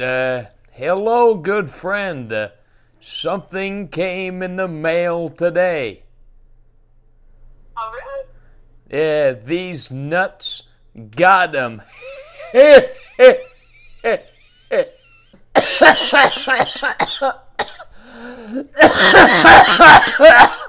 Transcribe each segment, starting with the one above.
Uh, hello, good friend. Uh, something came in the mail today. Oh, really? Yeah, these nuts got them.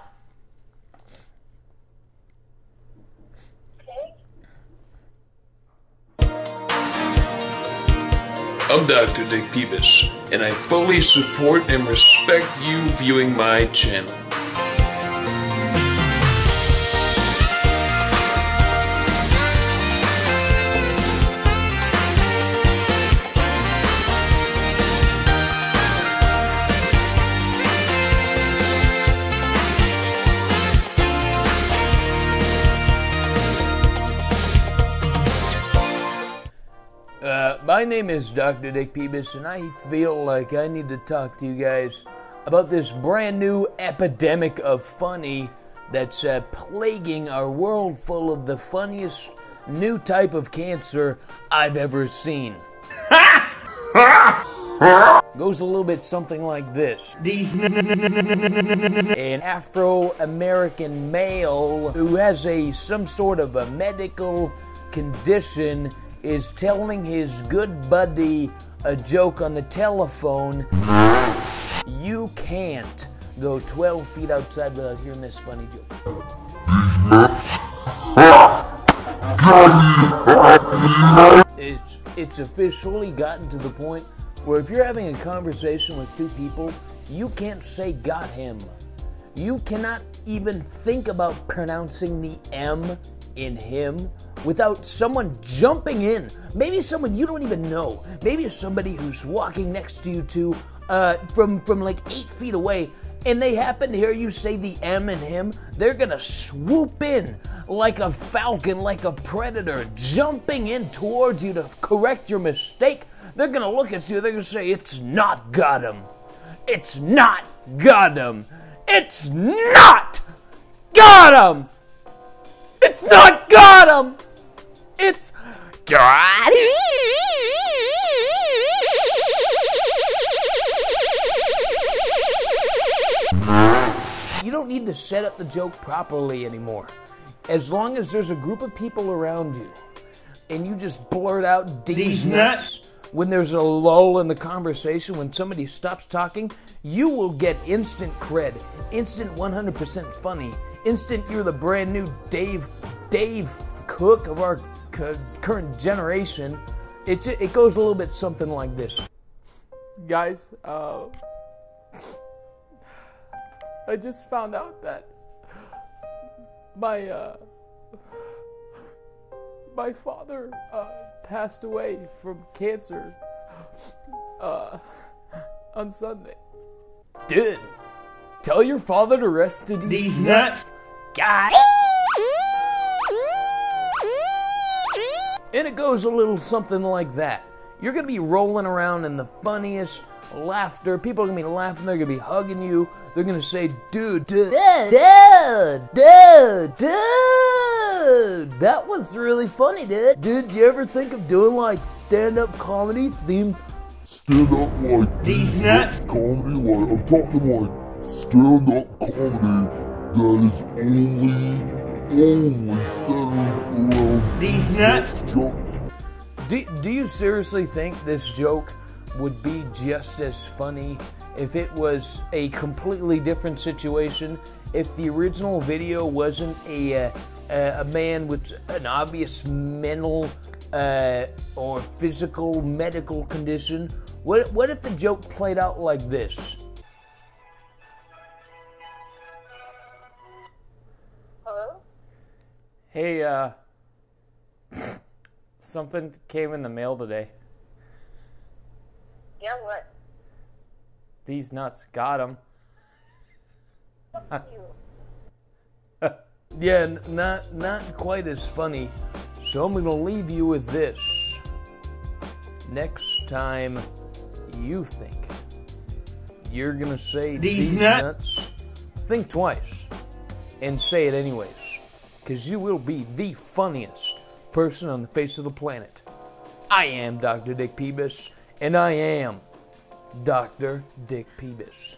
I'm Dr. Dick Pebis, and I fully support and respect you viewing my channel. My name is Dr. Dick Pebis, and I feel like I need to talk to you guys about this brand new epidemic of funny that's uh, plaguing our world full of the funniest new type of cancer I've ever seen. Goes a little bit something like this. An Afro American male who has a some sort of a medical condition is telling his good buddy a joke on the telephone. You can't go 12 feet outside without hearing this funny joke. It's it's officially gotten to the point where if you're having a conversation with two people, you can't say got him. You cannot even think about pronouncing the M in him without someone jumping in. Maybe someone you don't even know. Maybe somebody who's walking next to you too, uh, from from like eight feet away, and they happen to hear you say the M in him. They're gonna swoop in like a falcon, like a predator, jumping in towards you to correct your mistake. They're gonna look at you. They're gonna say, "It's not got him. It's not got him. It's not got him. It's not got him. It's got You don't need to set up the joke properly anymore. As long as there's a group of people around you and you just blurt out these, These nuts. nuts. When there's a lull in the conversation, when somebody stops talking, you will get instant cred, instant 100% funny, instant you're the brand new Dave Dane Cook of our c- current generation. It ju- it goes a little bit something like this. guys, uh, I just found out that my uh, my father uh, passed away from cancer uh, on Sunday. Dude, tell your father to rest in These peace. nuts. God. And it goes a little something like that. You're gonna be rolling around in the funniest laughter. People are gonna be laughing. They're gonna be hugging you. They're gonna say, "Dude, dude, dude, dude, dude, that was really funny, dude. Dude, do you ever think of doing like stand-up comedy themed stand up like These nuts. comedy, like I'm talking like stand up comedy that is only, only centered around These nuts. jokes. Do, do you seriously think this joke would be just as funny if it was a completely different situation? If the original video wasn't a, uh, a, a man with an obvious mental uh, or physical medical condition? What, what if the joke played out like this? Hey, uh, something came in the mail today. Yeah, what? These nuts got them. Yeah, n- not not quite as funny. So I'm gonna leave you with this. Next time you think you're gonna say These these nut- nuts, think twice and say it anyways, because you will be the funniest person on the face of the planet. I am Dr. Dick Pebis, And I am Dr. Dick Pebis.